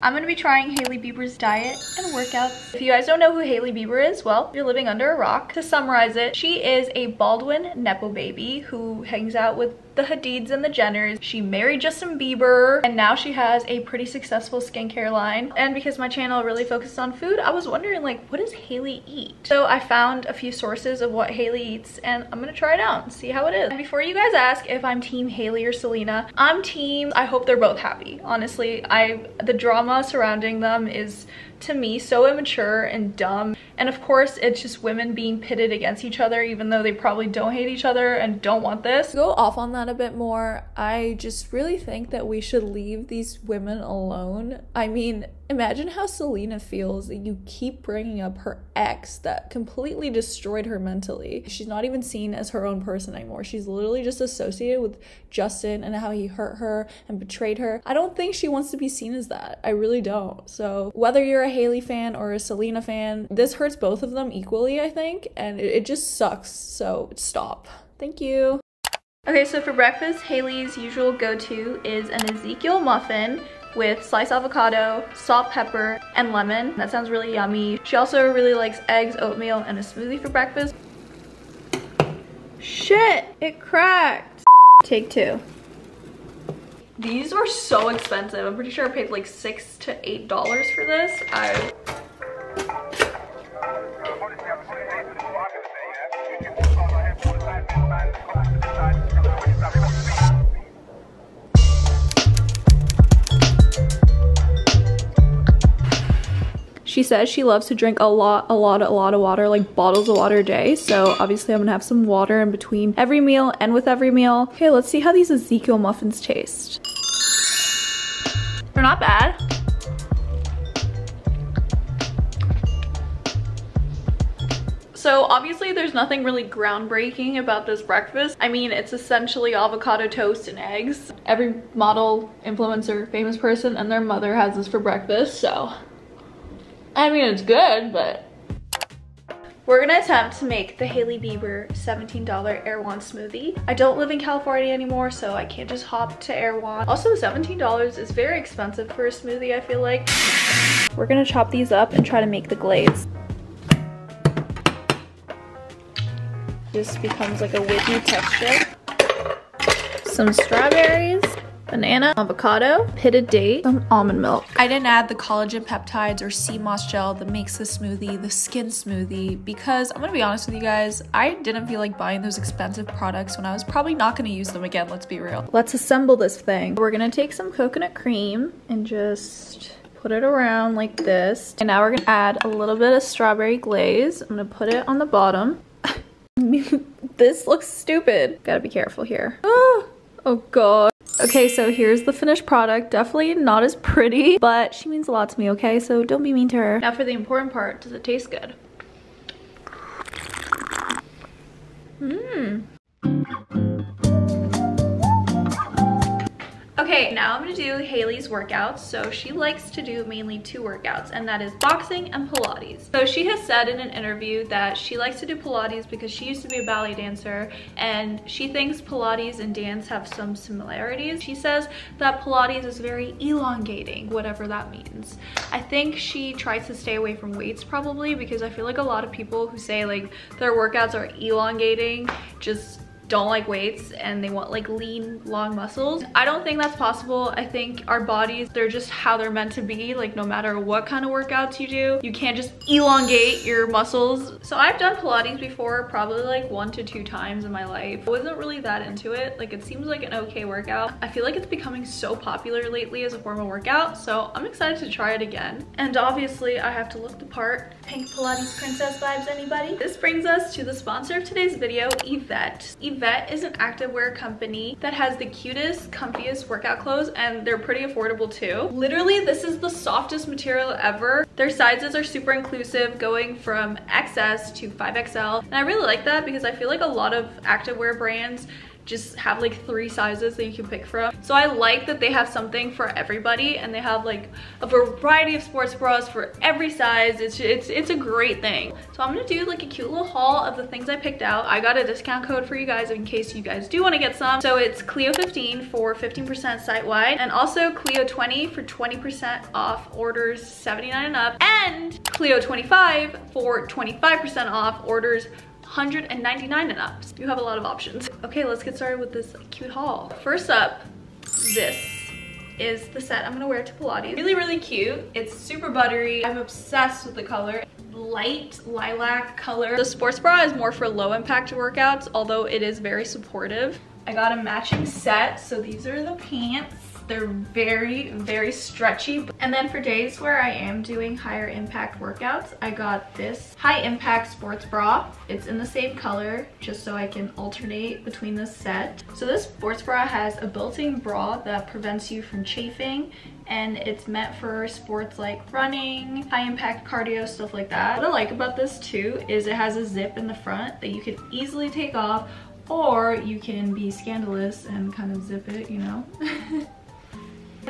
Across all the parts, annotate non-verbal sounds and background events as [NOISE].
I'm gonna be trying Hailey Bieber's diet and workouts. If you guys don't know who Hailey Bieber is, well, you're living under a rock. To summarize it, she is a Baldwin Nepo baby who hangs out with the Hadids and the Jenners. She married Justin Bieber and now she has a pretty successful skincare line. And because my channel really focuses on food, I was wondering like, what does Hailey eat? So I found a few sources of what Hailey eats and I'm gonna try it out and see how it is. And before you guys ask if I'm team Hailey or Selena, I'm team, I hope they're both happy. Honestly, I the drama surrounding them is to me so immature and dumb and of course it's just women being pitted against each other even though they probably don't hate each other and don't want this. Go off on that a bit more. I just really think that we should leave these women alone. I mean imagine how selena feels that you keep bringing up her ex that completely destroyed her mentally. She's not even seen as her own person anymore. She's literally just associated with justin and how he hurt her and betrayed her. I don't think she wants to be seen as that. I really don't. So whether you're a Hailey fan or a Selena fan, this hurts both of them equally, I think, and it, it just sucks. So stop. Thank you. Okay, so for breakfast, Hailey's usual go-to is an Ezekiel muffin with sliced avocado, salt, pepper, and lemon. That sounds really yummy. She also really likes eggs, oatmeal, and a smoothie for breakfast. Shit, it cracked. Take two. These were so expensive. I'm pretty sure I paid like six to eight dollars for this. I She says she loves to drink a lot, a lot, a lot of water, like bottles of water a day. So obviously I'm gonna have some water in between every meal and with every meal. Okay, let's see how these Ezekiel muffins taste. They're not bad. So obviously there's nothing really groundbreaking about this breakfast. I mean, it's essentially avocado toast and eggs. Every model, influencer, famous person and their mother has this for breakfast, so I mean, it's good, but we're gonna attempt to make the Hailey Bieber $17 Erewhon smoothie. I don't live in California anymore, so I can't just hop to Erewhon. Also, $17 is very expensive for a smoothie, I feel like. We're gonna chop these up and try to make the glaze. This becomes like a whippy texture. Some strawberries banana, avocado, pitted date, some almond milk. I didn't add the collagen peptides or sea moss gel that makes the smoothie the skin smoothie because I'm gonna be honest with you guys, I didn't feel like buying those expensive products when I was probably not gonna use them again, let's be real. Let's assemble this thing. We're gonna take some coconut cream and just put it around like this. And now we're gonna add a little bit of strawberry glaze. I'm gonna put it on the bottom. [LAUGHS] [LAUGHS] this looks stupid. Gotta be careful here. Oh, [GASPS] oh god. Okay, so here's the finished product. Definitely not as pretty, but she means a lot to me, okay? So don't be mean to her. Now for the important part, does it taste good? Mmm. Okay, now I'm gonna do Hailey's workouts. So she likes to do mainly two workouts and that is boxing and Pilates. So she has said in an interview that she likes to do Pilates because she used to be a ballet dancer and she thinks Pilates and dance have some similarities. She says that Pilates is very elongating, whatever that means. I think she tries to stay away from weights probably because I feel like a lot of people who say like their workouts are elongating just don't like weights and they want like lean long muscles. I don't think that's possible. I think our bodies they're just how they're meant to be like no matter what kind of workouts you do you can't just elongate your muscles. So i've done pilates before probably like one to two times in my life. I wasn't really that into it. Like it seems like an okay workout. I feel like it's becoming so popular lately as a form of workout so i'm excited to try it again. And obviously i have to look the part. Pink pilates princess vibes anybody? This brings us to the sponsor of today's video yvette. Yvette is an activewear company that has the cutest, comfiest workout clothes and they're pretty affordable too. Literally, this is the softest material ever. Their sizes are super inclusive, going from XS to 5XL. And I really like that because I feel like a lot of activewear brands just have like three sizes that you can pick from. So I like that they have something for everybody and they have like a variety of sports bras for every size. It's, it's, it's a great thing. So I'm gonna do like a cute little haul of the things I picked out. I got a discount code for you guys in case you guys do wanna get some. So it's Kleo15 for 15% site-wide and also Kleo20 for 20% off orders 79 and up and Kleo25 for 25% off orders 199 and up. So you have a lot of options. Okay, let's get started with this cute haul. First up, this is the set I'm gonna wear to Pilates. Really, really cute. It's super buttery. I'm obsessed with the color. Light lilac color. The sports bra is more for low impact workouts, although it is very supportive. I got a matching set, so these are the pants. They're very, very stretchy. And then for days where I am doing higher impact workouts, I got this high impact sports bra. It's in the same color, just so I can alternate between the set. So this sports bra has a built-in bra that prevents you from chafing and it's meant for sports like running, high impact cardio, stuff like that. What I like about this too is it has a zip in the front that you can easily take off or you can be scandalous and kind of zip it, you know? [LAUGHS]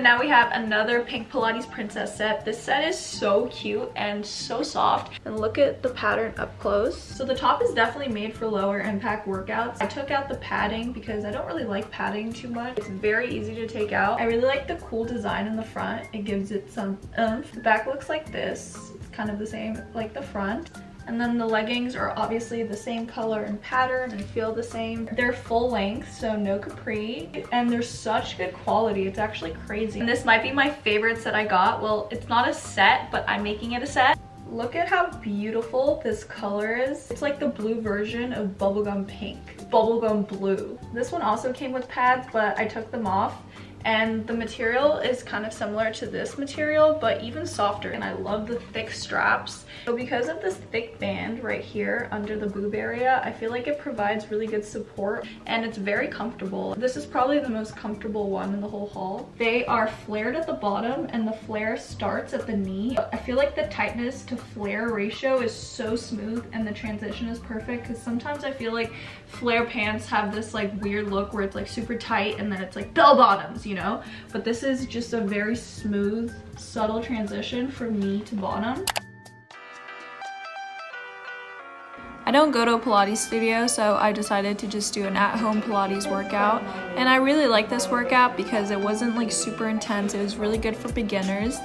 Now we have another Pink Pilates Princess set. This set is so cute and so soft. And look at the pattern up close. So the top is definitely made for lower impact workouts. I took out the padding because I don't really like padding too much. It's very easy to take out. I really like the cool design in the front. It gives it some oomph. The back looks like this. It's kind of the same like the front. And then the leggings are obviously the same color and pattern and feel the same. They're full length, so no capri. And they're such good quality. It's actually crazy. And this might be my favorite set I got. Well, it's not a set, but I'm making it a set. Look at how beautiful this color is. It's like the blue version of bubblegum pink. Bubblegum blue. This one also came with pads, but I took them off and the material is kind of similar to this material but even softer. And I love the thick straps. So because of this thick band right here under the boob area I feel like it provides really good support and it's very comfortable. This is probably the most comfortable one in the whole haul. They are flared at the bottom and the flare starts at the knee. I feel like the tightness to flare ratio is so smooth and the transition is perfect because sometimes I feel like flare pants have this like weird look where it's like super tight and then it's like bell bottoms you know? But this is just a very smooth, subtle transition from knee to bottom. I don't go to a Pilates studio, so I decided to just do an at-home Pilates workout. And I really like this workout because it wasn't like super intense. It was really good for beginners.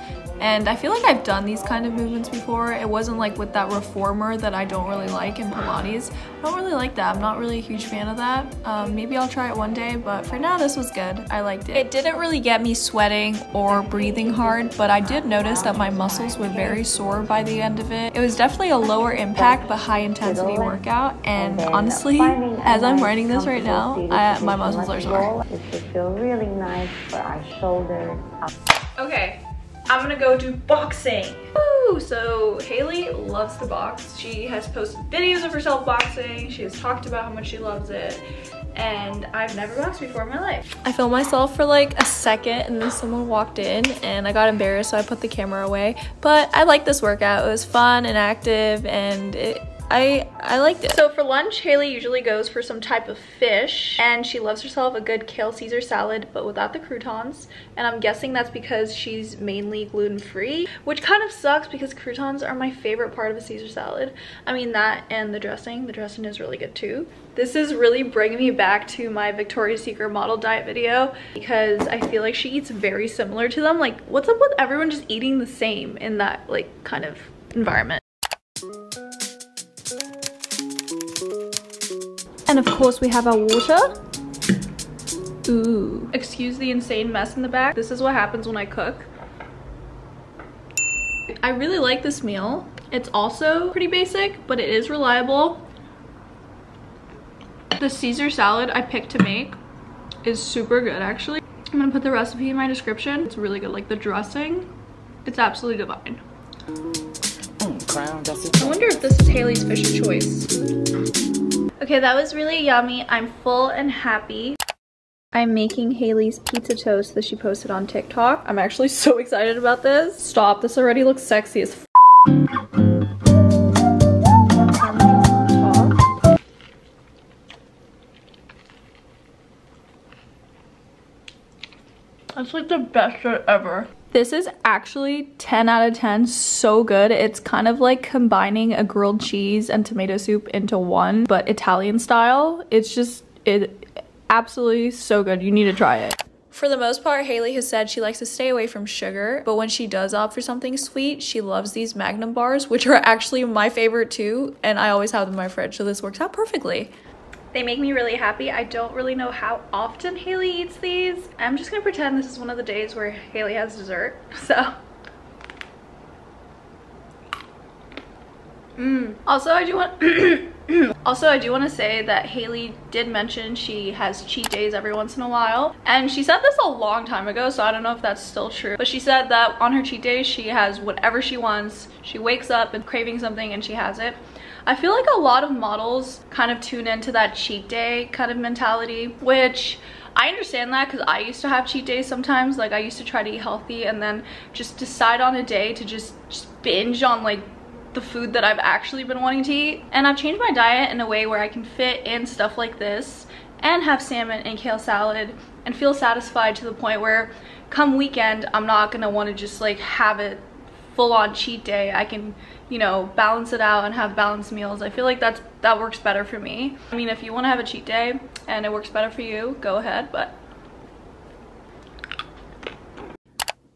And I feel like I've done these kind of movements before. It wasn't like with that reformer that I don't really like in Pilates. I don't really like that. I'm not really a huge fan of that. Um, maybe I'll try it one day, but for now this was good. I liked it. It didn't really get me sweating or breathing hard, but I did notice that my muscles were very sore by the end of it. It was definitely a lower impact but high intensity workout. And honestly, as I'm writing this right now, I, my muscles are sore. It should feel really nice for our shoulders. Okay, I'm gonna go do boxing. Woo! So Hailey loves to box. She has posted videos of herself boxing. She has talked about how much she loves it. And I've never boxed before in my life. I filmed myself for like a second and then someone walked in and I got embarrassed so I put the camera away. But I liked this workout. It was fun and active and it I, I liked it. So for lunch, Hailey usually goes for some type of fish and she loves herself a good kale Caesar salad, but without the croutons. And I'm guessing that's because she's mainly gluten-free, which kind of sucks because croutons are my favorite part of a Caesar salad. I mean that and the dressing. The dressing is really good too. This is really bringing me back to my Victoria's Secret model diet video because I feel like she eats very similar to them. Like what's up with everyone just eating the same in that like kind of environment? And of course we have our water. Ooh. Excuse the insane mess in the back. This is what happens when I cook. I really like this meal. It's also pretty basic, but it is reliable. The Caesar salad I picked to make is super good actually. I'm gonna put the recipe in my description. It's really good, like the dressing, it's absolutely divine. I wonder if this is Hailey's fish of choice. Okay, that was really yummy. I'm full and happy. I'm making Hailey's pizza toast that she posted on TikTok. I'm actually [LAUGHS] so excited about this. Stop, this already looks sexy as f It's like the best shirt ever. This is actually 10 out of 10, so good. It's kind of like combining a grilled cheese and tomato soup into one, but Italian style. It's just, it absolutely so good. You need to try it. For the most part, Hailey has said she likes to stay away from sugar, but when she does opt for something sweet, she loves these Magnum bars, which are actually my favorite too, and I always have them in my fridge, so this works out perfectly. They make me really happy. I don't really know how often Hailey eats these. I'm just gonna pretend this is one of the days where Hailey has dessert, [LAUGHS] so. Mm. Also, I do want [CLEARS THROAT] [CLEARS THROAT] also I do want to say that Hailey did mention she has cheat days every once in a while and she said this a long time ago so I don't know if that's still true but she said that on her cheat days she has whatever she wants she wakes up and craving something and she has it I feel like a lot of models kind of tune into that cheat day kind of mentality, which I understand that because I used to have cheat days sometimes. Like I used to try to eat healthy and then just decide on a day to just, just binge on like the food that I've actually been wanting to eat. And I've changed my diet in a way where I can fit in stuff like this and have salmon and kale salad and feel satisfied to the point where come weekend, I'm not gonna wanna just like have it full on cheat day. I can you know, balance it out and have balanced meals. I feel like that's that works better for me. I mean, if you want to have a cheat day and it works better for you, go ahead, but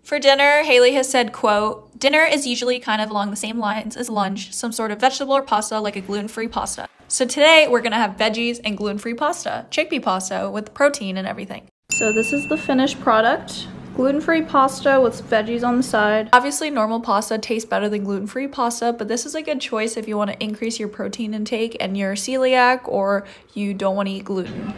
For dinner, Hailey has said, quote, dinner is usually kind of along the same lines as lunch, some sort of vegetable or pasta like a gluten-free pasta. So today we're gonna have veggies and gluten-free pasta, chickpea pasta with protein and everything. So this is the finished product gluten-free pasta with veggies on the side. Obviously normal pasta tastes better than gluten-free pasta, but this is a good choice if you want to increase your protein intake and you're celiac or you don't want to eat gluten.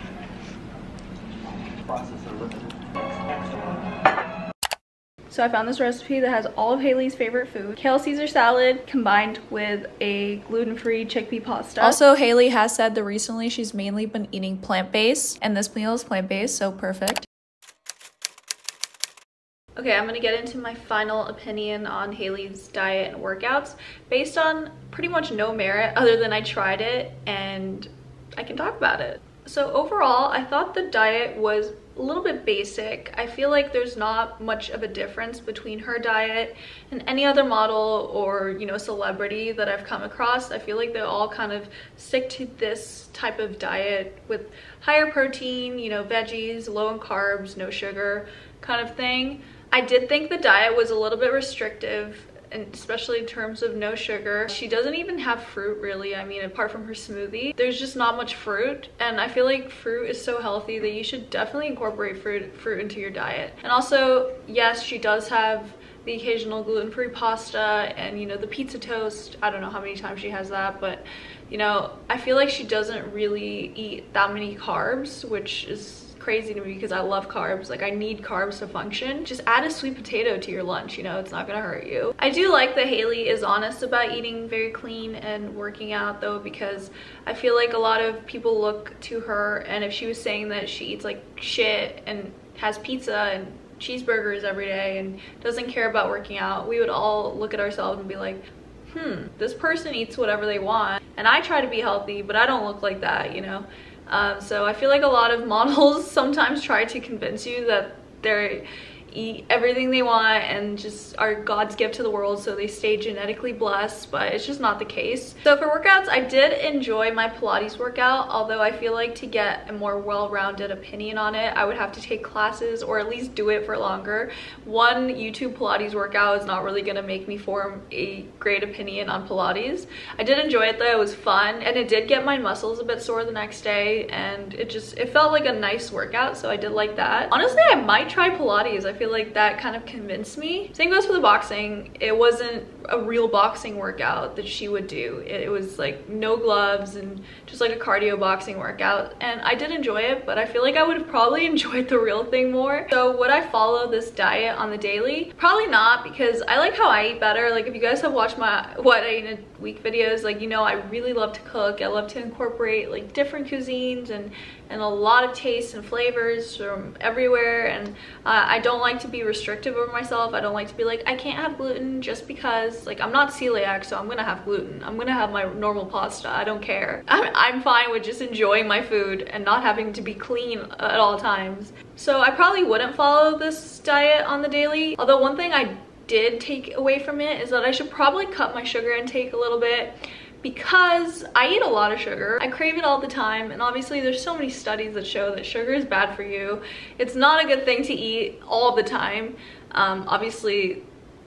So I found this recipe that has all of Hailey's favorite food. Kale Caesar salad combined with a gluten-free chickpea pasta. Also, Hailey has said that recently she's mainly been eating plant-based and this meal is plant-based, so perfect. Okay, I'm gonna get into my final opinion on Hailey's diet and workouts based on pretty much no merit other than I tried it and I can talk about it. So overall, I thought the diet was a little bit basic. I feel like there's not much of a difference between her diet and any other model or, you know, celebrity that I've come across. I feel like they all kind of stick to this type of diet with higher protein, you know, veggies, low in carbs, no sugar kind of thing. I did think the diet was a little bit restrictive and especially in terms of no sugar. She doesn't even have fruit really, I mean apart from her smoothie. There's just not much fruit and I feel like fruit is so healthy that you should definitely incorporate fruit, fruit into your diet. And also, yes, she does have the occasional gluten-free pasta and you know the pizza toast. I don't know how many times she has that but you know I feel like she doesn't really eat that many carbs which is crazy to me because I love carbs. Like I need carbs to function. Just add a sweet potato to your lunch, you know, it's not gonna hurt you. I do like that Hailey is honest about eating very clean and working out though because I feel like a lot of people look to her and if she was saying that she eats like shit and has pizza and cheeseburgers every day and doesn't care about working out, we would all look at ourselves and be like, hmm, this person eats whatever they want. And I try to be healthy, but I don't look like that, you know? Um, so I feel like a lot of [LAUGHS] models sometimes try to convince you that they're eat everything they want and just are God's gift to the world so they stay genetically blessed but it's just not the case. So for workouts I did enjoy my Pilates workout although I feel like to get a more well-rounded opinion on it I would have to take classes or at least do it for longer. One YouTube Pilates workout is not really gonna make me form a great opinion on Pilates. I did enjoy it though, it was fun and it did get my muscles a bit sore the next day and it just it felt like a nice workout so I did like that. Honestly I might try Pilates. I feel like that kind of convinced me. Same goes for the boxing. It wasn't a real boxing workout that she would do. It, was like no gloves and just like a cardio boxing workout. And I did enjoy it, but I feel like I would have probably [LAUGHS] enjoyed the real thing more. So would I follow this diet on the daily? Probably not because I like how I eat better. Like if you guys have watched my what I eat in a week videos, like you know I really love to cook. I love to incorporate like different cuisines and and a lot of tastes and flavors from everywhere and uh, I don't like to be restrictive over myself I don't like to be like I can't have gluten just because like I'm not celiac, so I'm gonna have gluten. I'm gonna have my normal pasta. I don't care. [LAUGHS] I'm, I'm fine with just enjoying my food and not having to be clean at all times. So I probably wouldn't follow this diet on the daily. Although one thing I did take away from it is that I should probably cut my sugar intake a little bit because I eat a lot of sugar. I crave it all the time and obviously there's so many studies that show that sugar is bad for you. It's not a good thing to eat all the time. Um, obviously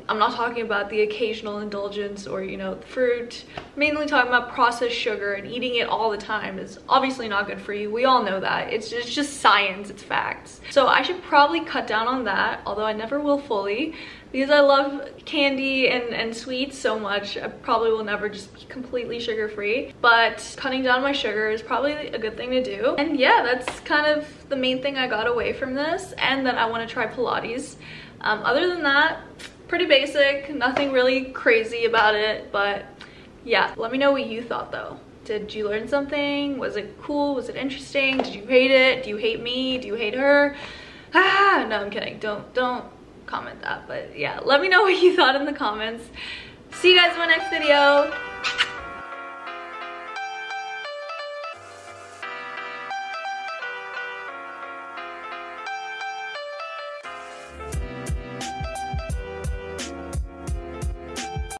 I'm not talking about the occasional indulgence or, you know, fruit. Mainly talking about processed sugar and eating it all the time is obviously not good for you. We all know that. It's just, it's just science, it's facts. So I should probably cut down on that, although I never will fully because I love candy and, and sweets so much. I probably will never just be completely sugar free, but cutting down my sugar is probably a good thing to do. And yeah, that's kind of the main thing I got away from this and that I want to try Pilates. Um, other than that, pretty basic, nothing really crazy about it, but yeah, let me know what you thought though. Did you learn something? Was it cool? Was it interesting? Did you hate it? Do you hate me? Do you hate her? Ah, [LAUGHS] no, I'm kidding. Don't, don't comment that. But yeah, let me know what you thought in the comments. See you guys in my next video.